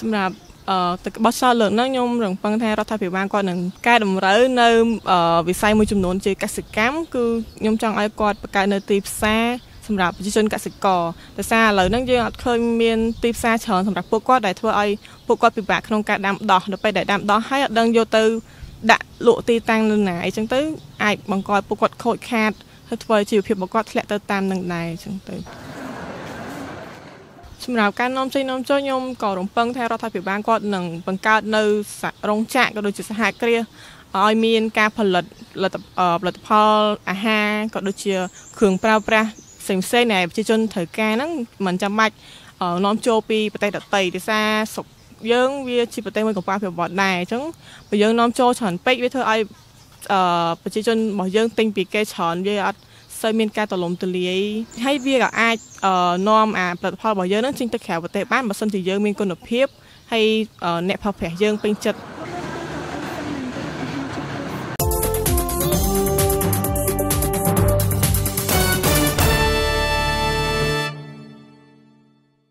សម្រាប់អឺទឹកបោះឆ្នោតលើកហ្នឹងខ្ញុំរំពឹងថារដ្ឋាភិបាលគាត់នឹងកែតម្រូវនៅវិស័យមួយចំនួនជាកសិកម្មគឺខ្ញុំចង់ឲ្យគាត់បង្កើតនៅទីផ្សារសម្រាប់ប្រជាជនកសិករដោយសារឥឡូវហ្នឹងយើងអត់ឃើញមានទីផ្សារច្រើនសម្រាប់ពួកគាត់ដែលធ្វើឲ្យពួកគាត់ពិបាកក្នុងការដាំដុះដល់ពេលដែលដាំដុះហើយអត់ដឹងយកទៅដាក់លក់ទីតាំងនៅណាអីចឹងទៅអាចបង្កឲ្យពួកគាត់ខូចខាតហើយធ្វើជីវភាពរបស់គាត់ធ្លាក់ទៅតាមនឹងដែរចឹងទៅ សម្រាប់ការនាំចេញនាំចូលខ្ញុំក៏រំពឹងថារដ្ឋាភិបាលគាត់នឹងបង្កើតនៅរោងចក្រក៏ដូចជាសហគ្រាសឲ្យមានការផលិតផលិតផលអាហារក៏ដូចជាគ្រឿងប្រើប្រាស់ផ្សេងផ្សេងដែលប្រជាជនត្រូវការហ្នឹងមិនចាំបាច់នាំចូលពីប្រទេសដទៃទេសារស្រុកយើងវាជាប្រទេសមួយកំពុងអភិវឌ្ឍដែរអញ្ចឹងបើយើងនាំចូលច្រើនពេកវាធ្វើឲ្យអឺប្រជាជនរបស់យើងទិញពីគេច្រើនវាអត់ សូវមានការតលំទលាយហើយវាក៏អាចនាំអាផលិតផលរបស់យើងនឹងចេញទៅក្រៅប្រទេសបានបើសិនជាយើងមានគុណភាពហើយអ្នកប្រើប្រាស់យើងពេញចិត្ត